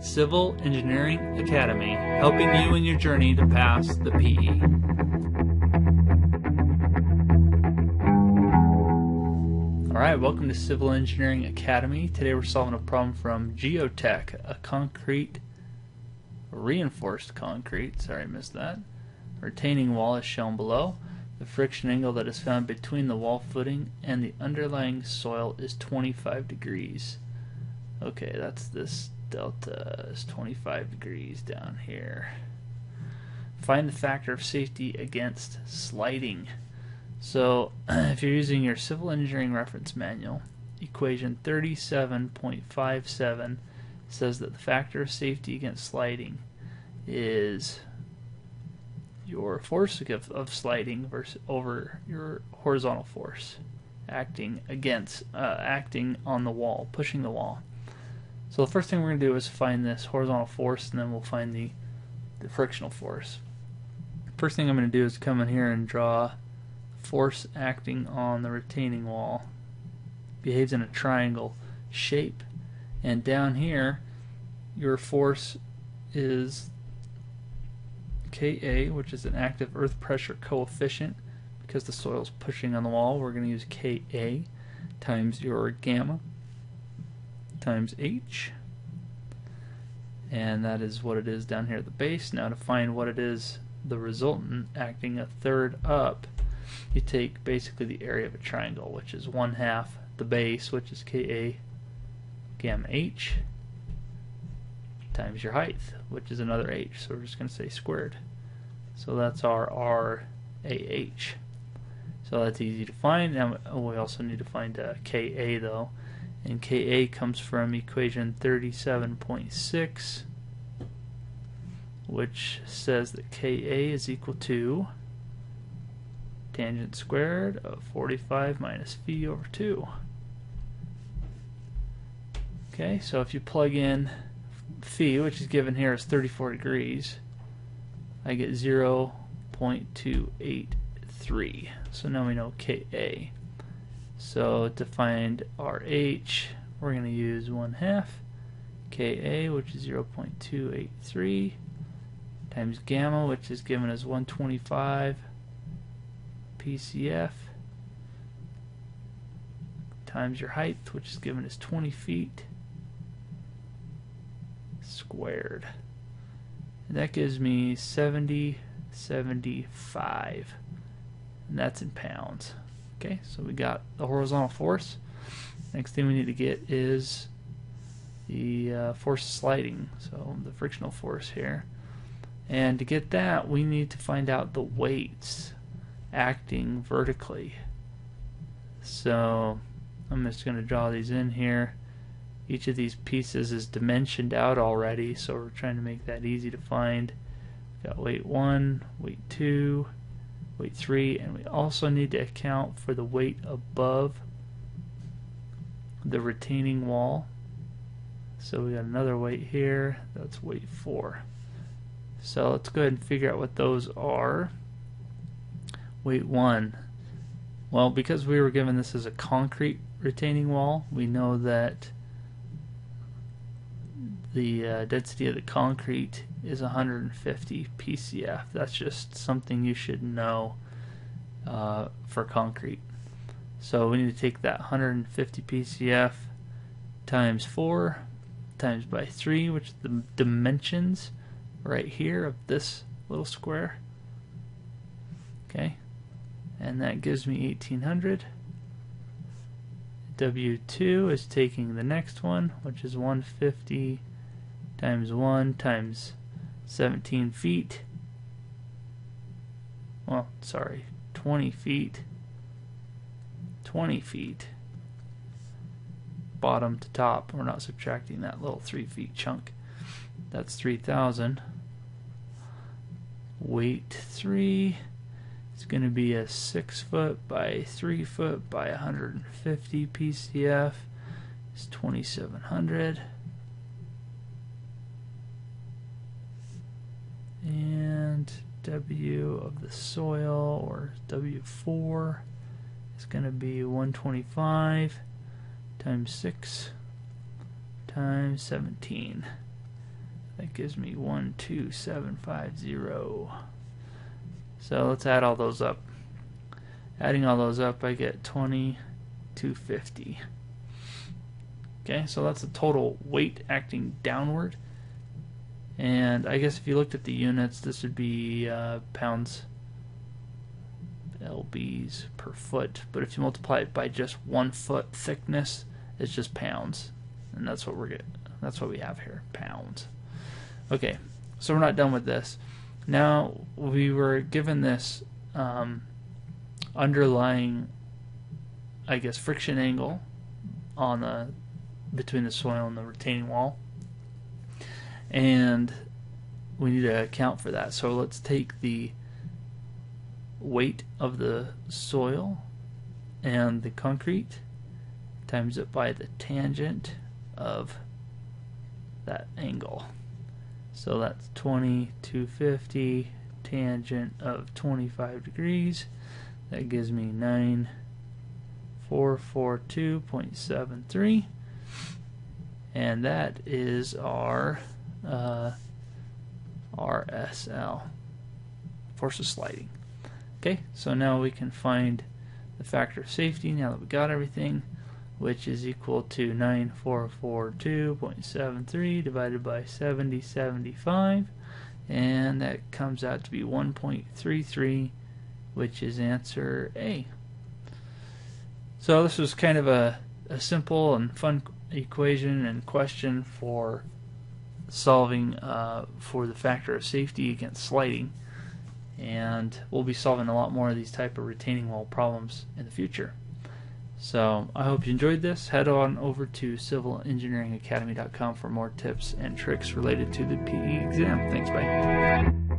Civil Engineering Academy, helping you in your journey to pass the PE. Alright, welcome to Civil Engineering Academy. Today we're solving a problem from Geotech, a concrete, reinforced concrete, sorry I missed that, retaining wall is shown below. The friction angle that is found between the wall footing and the underlying soil is 25 degrees. Okay, that's this delta is 25 degrees down here. Find the factor of safety against sliding. So, if you're using your civil engineering reference manual, equation 37.57 says that the factor of safety against sliding is your force of, of sliding versus over your horizontal force acting against uh, acting on the wall, pushing the wall. So the first thing we're going to do is find this horizontal force and then we'll find the, the frictional force. First thing I'm going to do is come in here and draw the force acting on the retaining wall. It Behaves in a triangle shape. And down here, your force is Ka, which is an active earth pressure coefficient. Because the soil is pushing on the wall, we're going to use Ka times your gamma times h. And that is what it is down here at the base. Now to find what it is the resultant acting a third up you take basically the area of a triangle which is one half the base which is Ka gamma h times your height which is another h. So we're just going to say squared. So that's our RAH so that's easy to find. And we also need to find uh, Ka though and Ka comes from equation 37.6 which says that Ka is equal to tangent squared of 45 minus phi over 2. Okay, so if you plug in phi, which is given here as 34 degrees, I get 0.283. So now we know Ka. So to find RH, we're going to use 1 half Ka, which is 0.283, times gamma, which is given as 125 PCF, times your height, which is given as 20 feet squared. And that gives me 70, 75. And that's in pounds. Okay, so we got the horizontal force. Next thing we need to get is the uh, force sliding, so the frictional force here. And to get that, we need to find out the weights acting vertically. So I'm just going to draw these in here. Each of these pieces is dimensioned out already, so we're trying to make that easy to find. We've got weight 1, weight 2, weight 3, and we also need to account for the weight above the retaining wall. So we got another weight here, that's weight 4. So let's go ahead and figure out what those are. Weight 1. Well, because we were given this as a concrete retaining wall, we know that the uh, density of the concrete is 150 PCF. That's just something you should know uh, for concrete. So we need to take that 150 PCF times 4 times by 3, which is the dimensions right here of this little square. Okay, and that gives me 1800. W2 is taking the next one, which is 150 times 1 times 17 feet. Well, sorry, 20 feet. 20 feet. Bottom to top. We're not subtracting that little 3 feet chunk. That's 3,000. Weight 3 is going to be a 6 foot by 3 foot by 150 PCF. It's 2,700. and W of the soil or W4 is going to be 125 times 6 times 17 That gives me 12750. So let's add all those up. Adding all those up, I get 2250. Okay, so that's the total weight acting downward. And I guess if you looked at the units, this would be uh, pounds lbs per foot. But if you multiply it by just one foot thickness, it's just pounds, and that's what we're getting. That's what we have here, pounds. Okay, so we're not done with this. Now we were given this um, underlying, I guess, friction angle on the between the soil and the retaining wall, and we need to account for that. So let's take the weight of the soil and the concrete times it by the tangent of that angle. So that's 2250 tangent of 25 degrees. That gives me 9442.73. And that is our uh, RSL, forces sliding. Okay, so now we can find the factor of safety now that we got everything, which is equal to 9442.73 divided by 7075, and that comes out to be 1.33, which is answer A. So this was kind of a, a simple and fun equation and question for solving uh, for the factor of safety against sliding and we'll be solving a lot more of these type of retaining wall problems in the future. So I hope you enjoyed this. Head on over to civilengineeringacademy.com for more tips and tricks related to the PE exam. Thanks, bye.